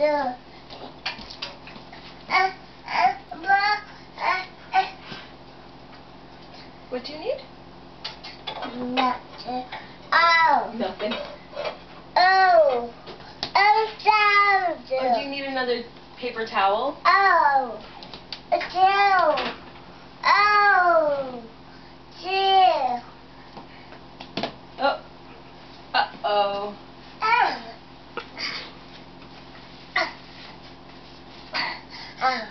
uh, What do you need? nothing. Oh, Nothing. oh, oh, sound. Oh, do you need another paper towel? Oh, a tail. Oh, chill. Oh. Uh-oh. Oh. Ow.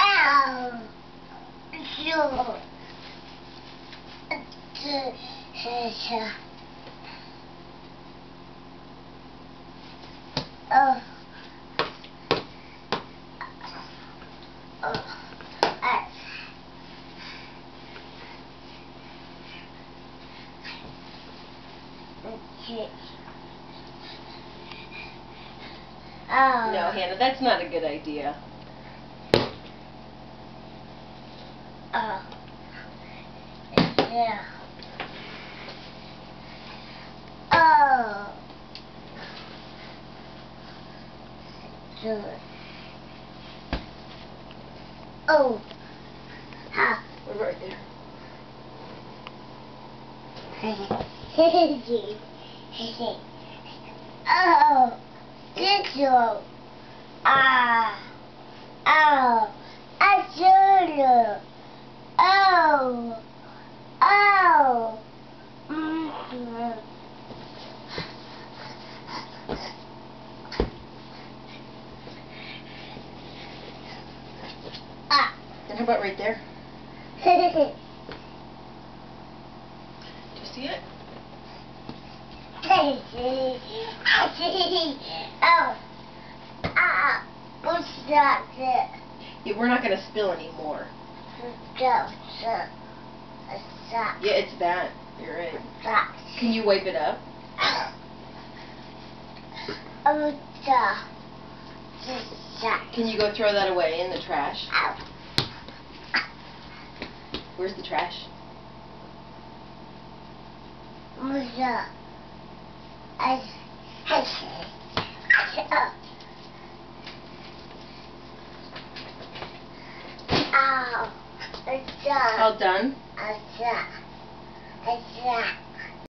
Ow. Oh. Oh. Oh. No, Hannah, that's not a good idea. Oh. Yeah. Oh. Good. Oh. Ha. We're right there. oh. Good job. Ah. Oh. I should. Oh. And how about right there? Do you see it? oh. Ah. What's that? Yeah, we're not going to spill anymore. Yeah, it's that. You're right. Can you wipe it up? Oh. Can you go throw that away in the trash? Where's the trash? Musa. I. I. Ow. It's All done? It's